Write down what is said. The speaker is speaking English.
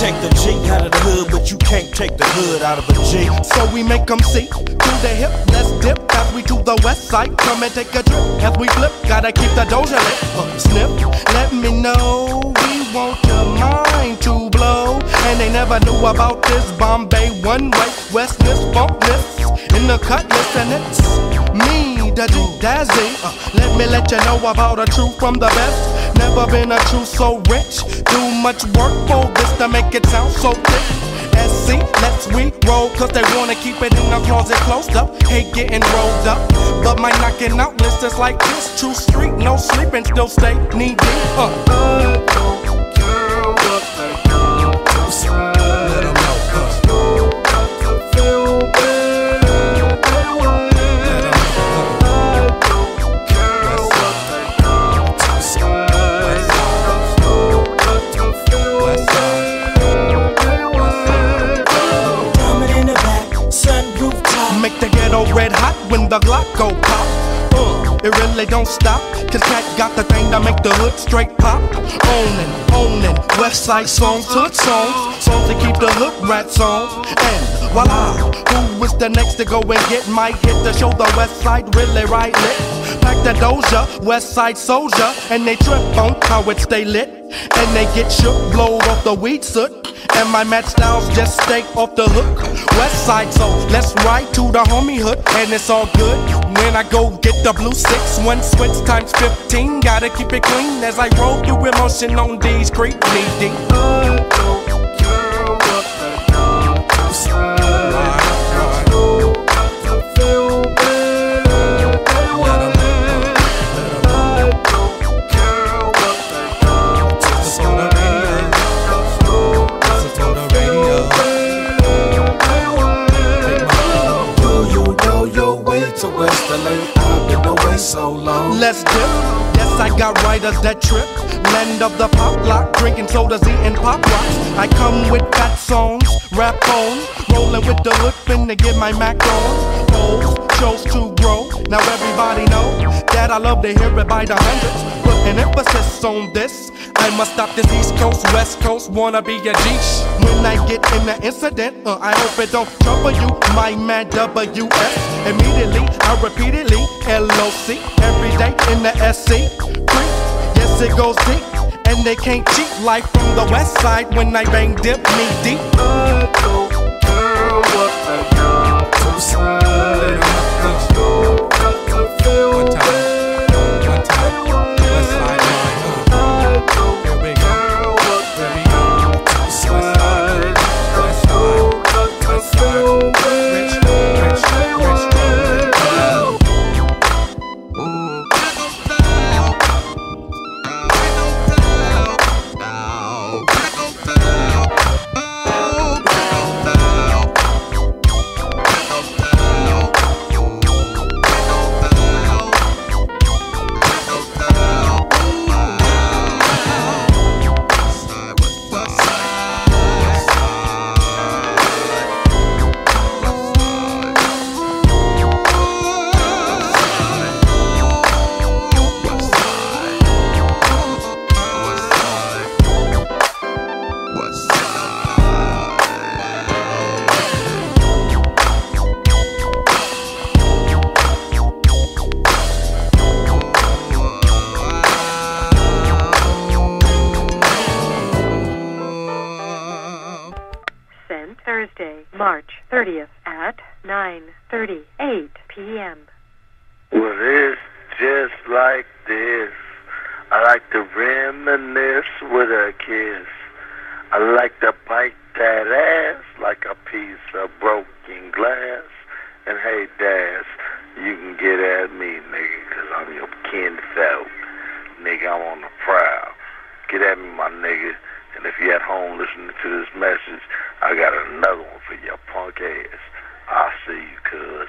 take the G out of the hood, but you can't take the hood out of a G. So we make them see to the hip, let's dip as we to the west side. Come and take a trip as we flip. Gotta keep the doja lit. Uh, snip, let me know we want your mind to blow. And they never knew about this Bombay one way, westness, funkness in the cutlass, and it's me, G Dazzy. Uh, let me let you know about a truth from the best. Never been a truth so rich. Do much work for this to make it sound so thick. SC, let's we roll, cause they wanna keep it in the closet closed up. Hate getting rolled up, but my knocking out list is like this. True street, no sleeping, still stay knee deep. Uh. Ghetto red hot when the Glock go pop. It really don't stop, cause Cat got the thing that make the hood straight pop. Ownin', ownin', West Side songs, hood songs, songs to keep the hood rats on. And voila, who was the next to go and get my hit to show the West Side really right lit? Pack the doja, West Side soldier, and they trip on how it stay lit. And they get shook, blowed off the weed soot. And my match styles just stay off the hook. West side, so let's ride to the homie hood, and it's all good. When I go get the blue six, one switch times 15. Gotta keep it clean as I roll through emotion on these creep needy. Been away so long. Let's dip. Yes, I got riders that trip. Land of the pop lock, drinking sodas, eating pop rocks. I come with fat songs, rap on, rolling with the hood, finna get my Mac on. O's chose to grow. Now everybody know that I love to hear it by the hundreds. Put an emphasis on this. I must stop this East Coast, West Coast, wanna be a G. When I get in the incident, uh, I hope it don't trouble you. My man WS. Immediately, I repeatedly LOC every day in the SC. Creep, yes it goes deep, and they can't cheat life from the west side when I bang dip me deep. One Thursday, March 30th at 9:38 p.m. Well, it's just like this. I like to reminisce with a kiss. I like to bite that ass like a piece of broken glass. And hey, Daz, you can get at me, nigga, because I'm your kinfolk. Nigga, I'm on the prowl. Get at me, my nigga. And if you're at home listening to this message, I got another one for your punk ass. I'll see you, cuz.